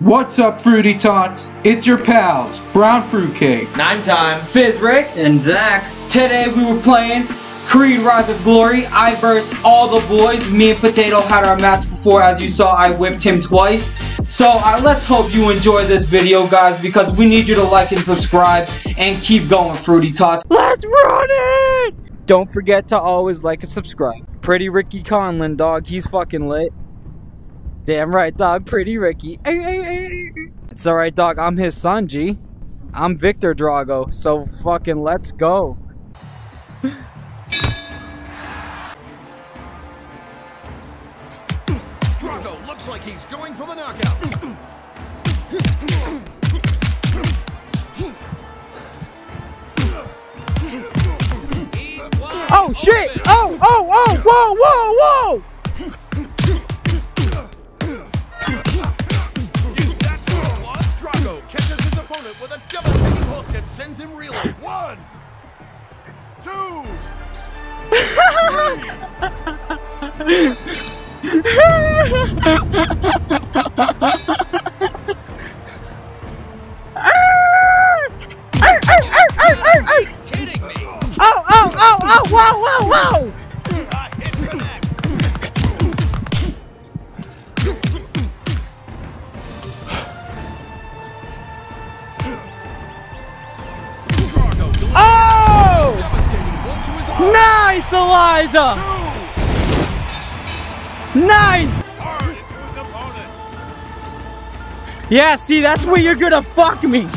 What's up, Fruity Tots? It's your pals, Brown Fruitcake. Nine time. Fizz Rick And Zach. Today we were playing Creed Rise of Glory. I versed all the boys. Me and Potado had our match before. As you saw, I whipped him twice. So uh, let's hope you enjoy this video, guys, because we need you to like and subscribe and keep going, Fruity Tots. Let's run it! Don't forget to always like and subscribe. Pretty Ricky Conlan, dog. He's fucking lit. Damn right, dog. Pretty Ricky. Ay, ay, ay. It's alright, dog. I'm his son, G. I'm Victor Drago, so fucking let's go. Drago looks like he's going for the knockout. Oh shit! Oh, oh, oh, whoa, whoa, whoa! Nice, Elijah! Nice! His opponent. Yeah, see, that's where you're gonna fuck me.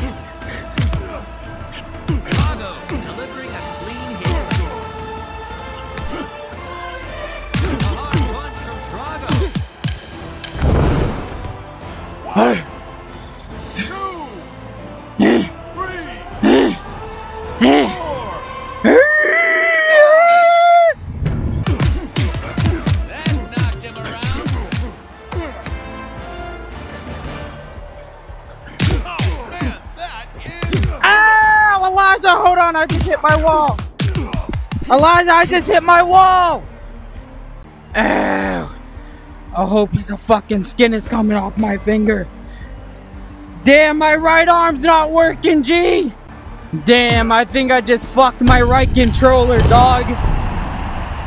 Elijah, I just hit my wall. Ow! I hope he's a fucking skin is coming off my finger. Damn, my right arm's not working, G. Damn, I think I just fucked my right controller, dog.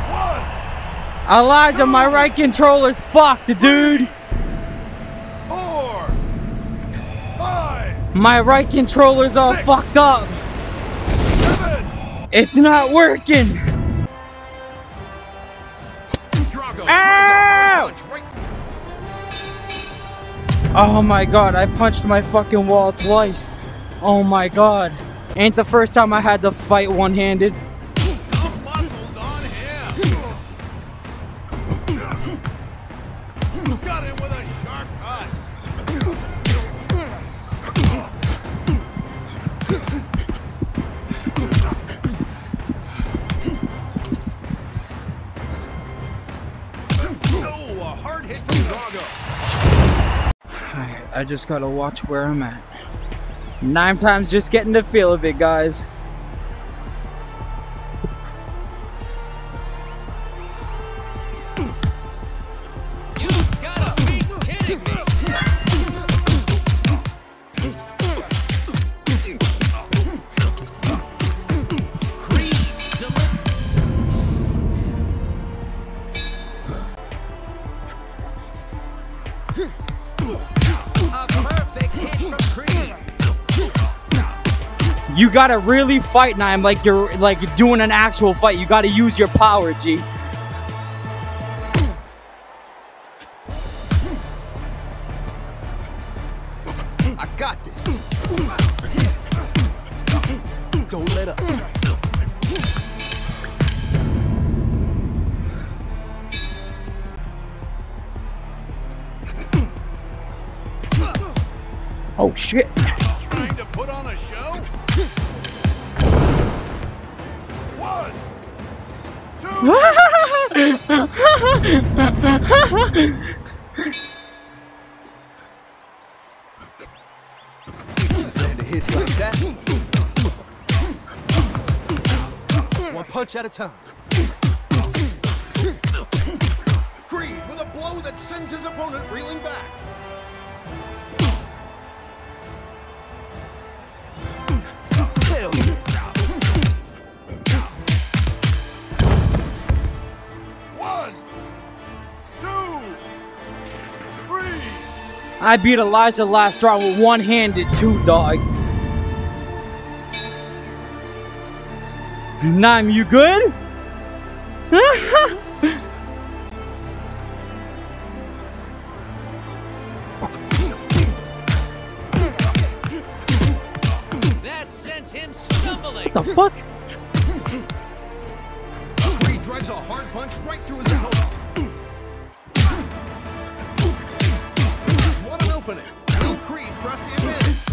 One, Elijah, my right controller's fucked, dude. four, five, My right controller's all Six. fucked up. It's not working. Ow! Oh my god, I punched my fucking wall twice. Oh my god. Ain't the first time I had to fight one-handed. I just gotta watch where I'm at. Nine times just getting the feel of it, guys. Gotta really fight Nine like you're like doing an actual fight. You gotta use your power, G. I got this. Don't let up. Oh shit. Trying to put on a show? One, two, hits like that. One punch at a time. I beat Elijah last round with one-handed too, dog. Nime, you good? That sent him stumbling. the fuck? Creed drives a hard punch right through his opponent. Opening. Will Creed press the advantage?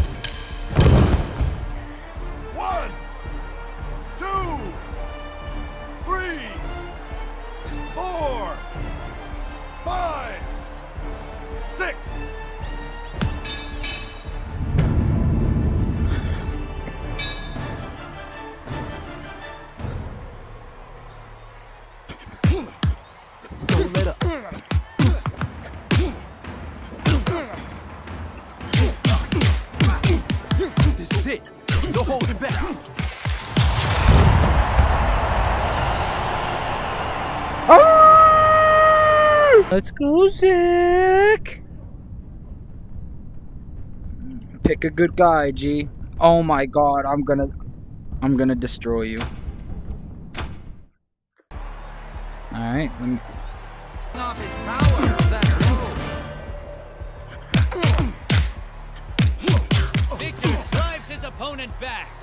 No. Let's go, Zick. Pick a good guy, G. Oh my god, I'm gonna I'm gonna destroy you. Alright, let me Off his power. Victor drives his opponent back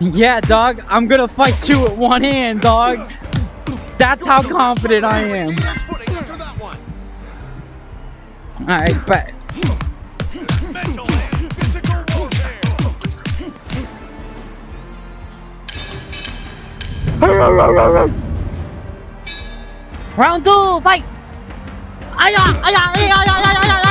yeah, dog. I'm gonna fight two at one hand, dog. That's how confident I am. Alright, bet. Round two, fight! Aya, aya, aya, aya, aya, aya.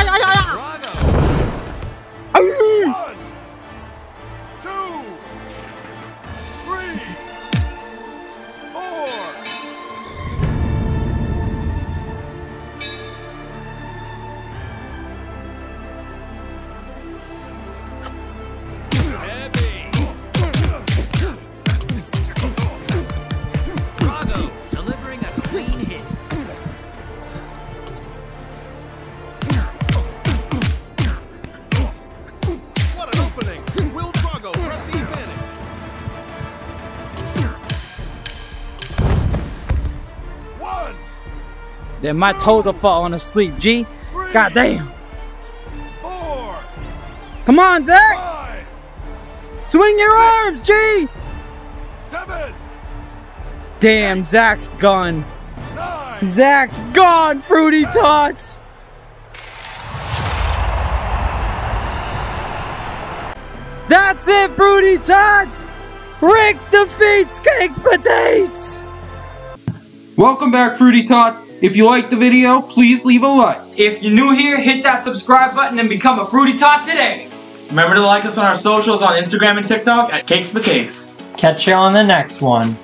Then my toes are falling asleep, G. three, God damn. four, Come on, Zach! five, Swing your arms, G! seven, Damn, Zach's gone. nine, Zach's gone, Fruity Tots! That's it, Fruity Tots! Rick defeats Cakes Potatoes! Welcome back, Fruity Tots. If you liked the video, please leave a like. If you're new here, hit that subscribe button and become a Fruity Tot today. Remember to like us on our socials on Instagram and TikTok at Cakes for Cakes. Catch you on the next one.